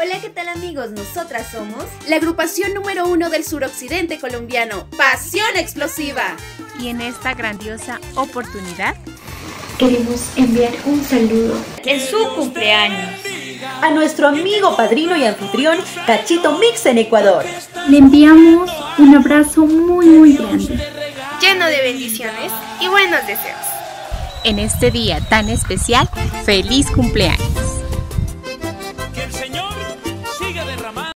Hola, ¿qué tal amigos? Nosotras somos la agrupación número uno del suroccidente colombiano, Pasión Explosiva. Y en esta grandiosa oportunidad queremos enviar un saludo en su cumpleaños a nuestro amigo padrino y anfitrión Cachito Mix en Ecuador. Le enviamos un abrazo muy muy grande, lleno de bendiciones y buenos deseos. En este día tan especial, feliz cumpleaños.